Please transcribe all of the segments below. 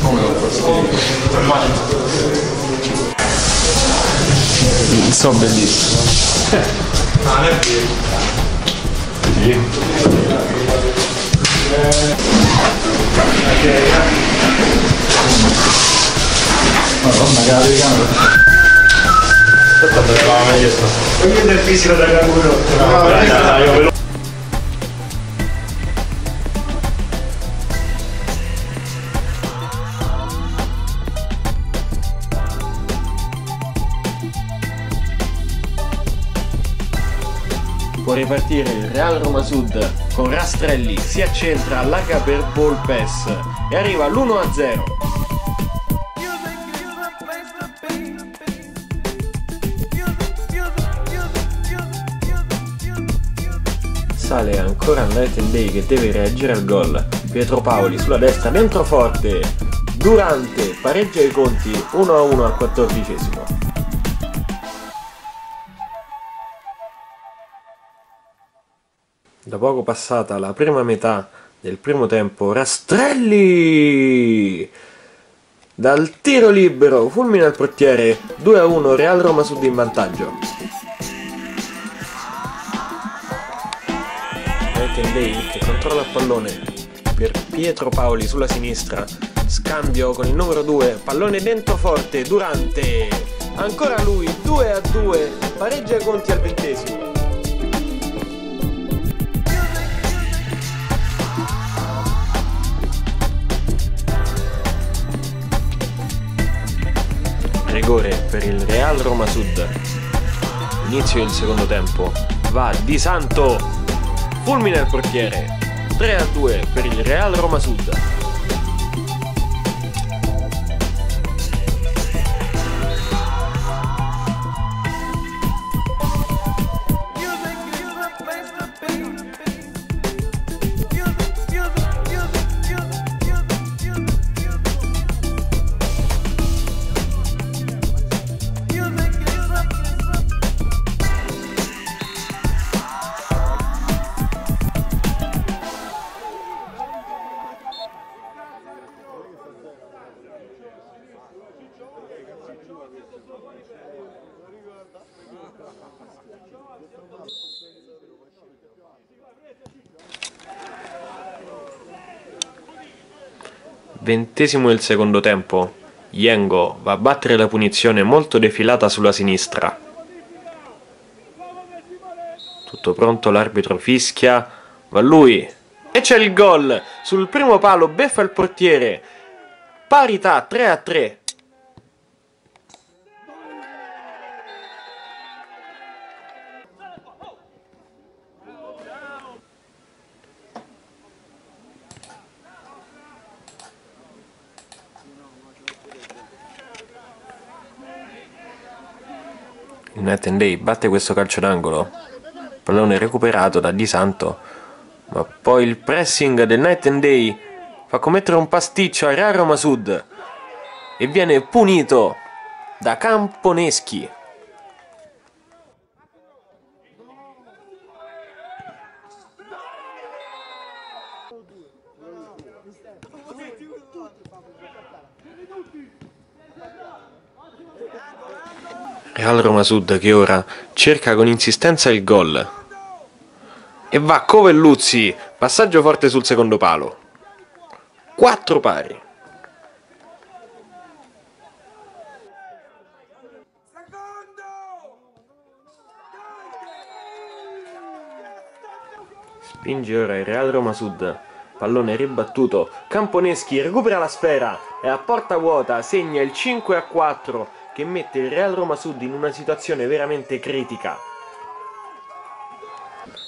Come lo posso So bellissimo. Ah, non è vero. Madonna, che la telecamera. Aspetta, dovevamo meglio sto. Voglio del fisico da canguro. No, no, no, no, no, no, Può ripartire il Real Roma Sud con Rastrelli, si accentra, allarga per Volpes e arriva all'1-0. Sale ancora Night and Day che deve reagire al gol. Pietro Paoli sulla destra, dentro forte. Durante pareggia i conti 1-1 al quattordicesimo. Da poco passata la prima metà del primo tempo, Rastrelli! Dal tiro libero, fulmina il portiere, 2-1, Real Roma Sud in vantaggio. Day che controlla il pallone per Pietro Paoli sulla sinistra, scambio con il numero 2, pallone dentro forte, Durante, ancora lui, 2-2, pareggia i conti al ventesimo. Rigore per il Real Roma Sud. Inizio del secondo tempo. Va Di Santo. Fulmina il portiere. 3 a 2 per il Real Roma Sud. Ventesimo del secondo tempo. Yengo va a battere la punizione molto defilata sulla sinistra. Tutto pronto, l'arbitro fischia. Va lui. E c'è il gol! Sul primo palo beffa il portiere. Parità 3 a 3. And Day batte questo calcio d'angolo. Pallone recuperato da Di Santo. Ma poi il pressing del Night and Day fa commettere un pasticcio a Real Roma Sud. E viene punito da Camponeschi. Real Roma Sud che ora cerca con insistenza il gol. E va Covelluzzi, passaggio forte sul secondo palo. 4 pari. Spinge ora il Real Roma Sud. Pallone ribattuto. Camponeschi recupera la sfera e a porta vuota segna il 5 a 4 che mette il Real Roma Sud in una situazione veramente critica.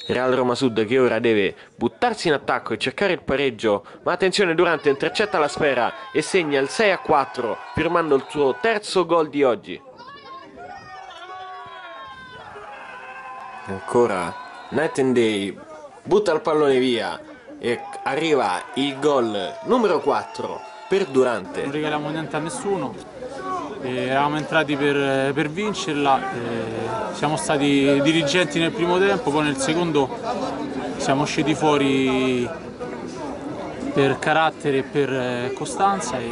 Real Roma Sud che ora deve buttarsi in attacco e cercare il pareggio, ma attenzione Durante intercetta la sfera e segna il 6 a 4, firmando il suo terzo gol di oggi. Ancora Night and Day butta il pallone via e arriva il gol numero 4 per Durante. Non regaliamo niente a nessuno, eravamo entrati per, per vincerla, siamo stati dirigenti nel primo tempo, poi nel secondo siamo usciti fuori per carattere e per eh, costanza e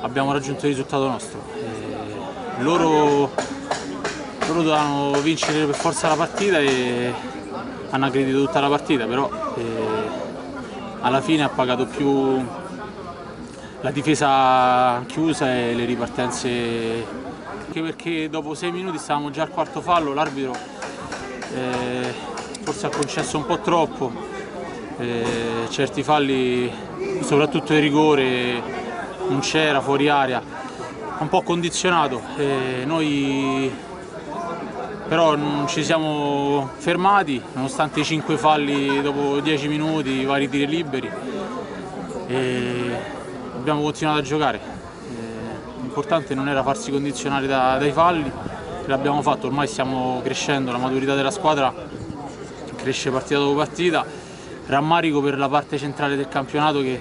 abbiamo raggiunto il risultato nostro. E loro loro dovevano vincere per forza la partita e hanno aggredito tutta la partita, però alla fine ha pagato più la difesa chiusa e le ripartenze anche perché dopo sei minuti stavamo già al quarto fallo, l'arbitro eh, forse ha concesso un po' troppo, eh, certi falli, soprattutto di rigore, non c'era, fuori aria, un po' condizionato. Eh, noi però non ci siamo fermati, nonostante i cinque falli dopo dieci minuti, i vari tiri liberi. E abbiamo continuato a giocare. Eh, L'importante non era farsi condizionare da- dai falli, l'abbiamo fatto, ormai stiamo crescendo, la maturità della squadra cresce partita dopo partita. Rammarico per la parte centrale del campionato che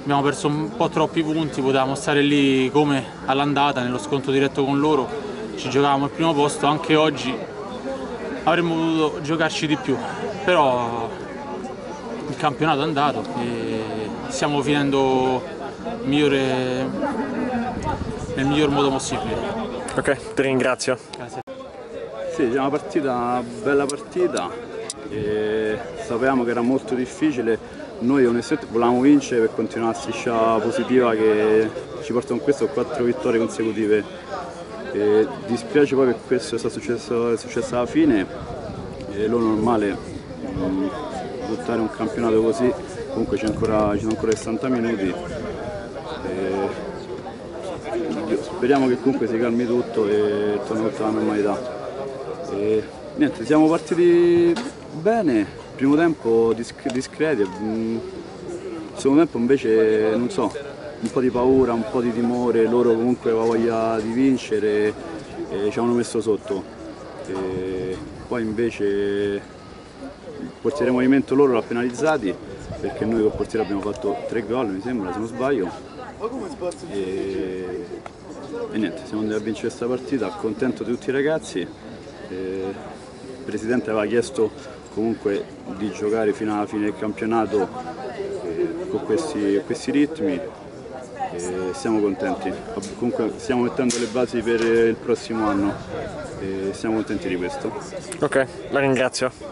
abbiamo perso un po' troppi punti, potevamo stare lì come all'andata, nello scontro diretto con loro, ci giocavamo al primo posto, anche oggi avremmo potuto giocarci di più, però il campionato è andato e stiamo finendo migliore- nel miglior modo possibile. Ok, ti ringrazio. Grazie. Sì, è una partita, bella partita, e sapevamo che era molto difficile, noi onestamente volevamo vincere per continuare la striscia positiva che ci porta con questo a quattro vittorie consecutive. E dispiace poi che questo sia successo, è successo alla fine, e lo normale mh, buttare un campionato così, comunque ancora, ci sono ancora 60 minuti. e speriamo che comunque si calmi tutto e torni tutta la normalità. E, niente, siamo partiti bene, primo tempo disc- discreti, mm, secondo tempo invece non so, un po' di paura, un po' di timore, loro comunque avevano voglia di vincere e ci hanno messo sotto. E poi invece il portiere movimento loro l'ha penalizzati perché noi col portiere abbiamo fatto tre gol mi sembra se non sbaglio. E, e niente siamo andati a vincere questa partita contento di tutti i ragazzi. E il presidente aveva chiesto comunque di giocare fino alla fine del campionato eh, con questi, questi ritmi e siamo contenti. Comunque stiamo mettendo le basi per il prossimo anno. E siamo contenti di questo. Ok, la ringrazio.